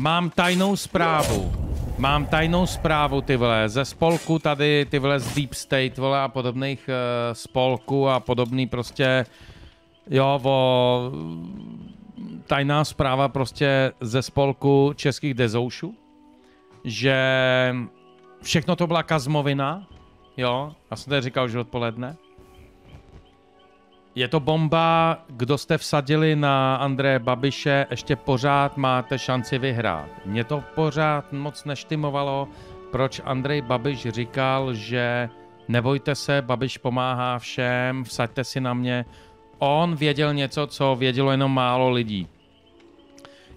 mám tajnou zprávu. Mám tajnou zprávu, ty vole, ze spolku tady, ty vole, z Deep State, vole, a podobných uh, spolků a podobný prostě, jo, o tajná zpráva prostě ze spolku českých dezoušů, že všechno to byla kazmovina, jo, já jsem tady říkal už odpoledne. Je to bomba, kdo jste vsadili na Andreje Babiše, ještě pořád máte šanci vyhrát. Mě to pořád moc neštimovalo, proč Andrej Babiš říkal, že nebojte se, Babiš pomáhá všem, vsaďte si na mě. On věděl něco, co vědělo jenom málo lidí.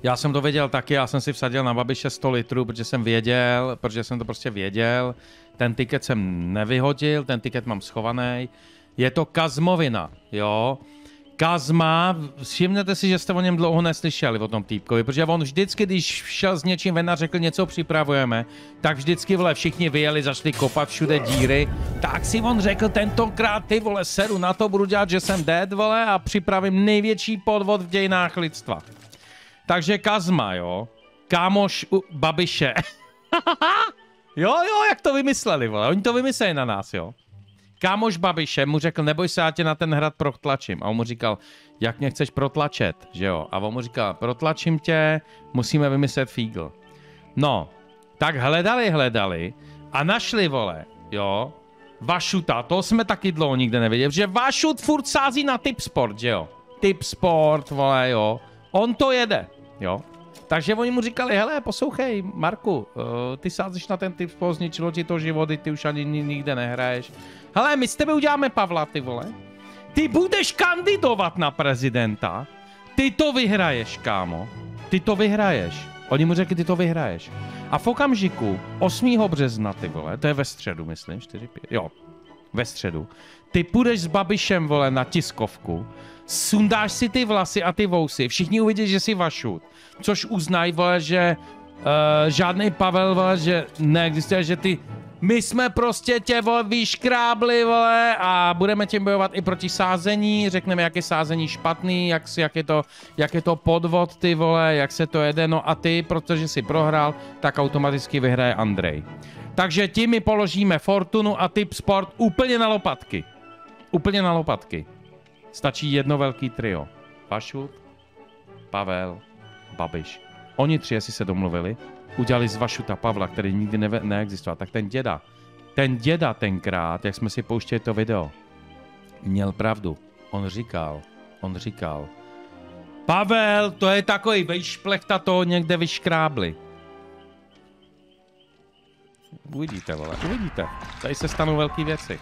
Já jsem to věděl taky, já jsem si vsadil na Babiše 100 litrů, protože jsem věděl, protože jsem to prostě věděl. Ten tiket jsem nevyhodil, ten tiket mám schovaný. Je to Kazmovina, jo. Kazma, všimněte si, že jste o něm dlouho neslyšeli, o tom týpkovi, protože on vždycky, když šel s něčím ven a řekl, něco připravujeme, tak vždycky, vole, všichni vyjeli, zašli kopat všude díry, tak si on řekl tentokrát, ty vole, seru, na to budu dělat, že jsem dead, vole, a připravím největší podvod v dějinách lidstva. Takže Kazma, jo, kámoš u Babiše. jo, jo, jak to vymysleli, vole, oni to vymysleli na nás, jo. Kámoš Babiše mu řekl, neboj se, já tě na ten hrad protlačím. A on mu říkal, jak mě chceš protlačet, že jo? A on mu říkal, protlačím tě, musíme vymyslet fígl. No, tak hledali, hledali a našli, vole, jo, Vašuta, to jsme taky dlouho nikde nevěděli, že Vašut furt sází na typ sport, že jo? Typ sport, vole, jo. On to jede, jo. Takže oni mu říkali, hele, poslouchej, Marku, uh, ty sázíš na ten typ sport, zničilo ti to životy, ty už ani nikde nehraješ. Hele, my s tebe uděláme Pavla, ty vole. Ty budeš kandidovat na prezidenta. Ty to vyhraješ, kámo. Ty to vyhraješ. Oni mu řekli, ty to vyhraješ. A v okamžiku 8. března, ty vole, to je ve středu, myslím, 4, 5, jo, ve středu, ty půjdeš s Babišem, vole, na tiskovku, sundáš si ty vlasy a ty vousy, všichni uvidí, že jsi vašut, což uznají, vole, že uh, žádný Pavel, vole, že neexistuje, že ty my jsme prostě tě vole, vyškrábli, vole, a budeme tím bojovat i proti sázení, řekneme, jak je sázení špatný, jak, jak, je to, jak je to podvod, ty vole, jak se to jede, no a ty, protože si prohrál, tak automaticky vyhraje Andrej. Takže ti my položíme Fortunu a typ sport úplně na lopatky. Úplně na lopatky. Stačí jedno velký trio. Pašut, Pavel, Babiš. Oni tři, jestli se domluvili, udělali z Vašuta Pavla, který nikdy ne- neexistoval, tak ten děda, ten děda tenkrát, jak jsme si pouštěli to video, měl pravdu. On říkal, on říkal, Pavel, to je takový vejšplechta, to někde vyškrábli. Uvidíte, vole, uvidíte. Tady se stanou velké věci.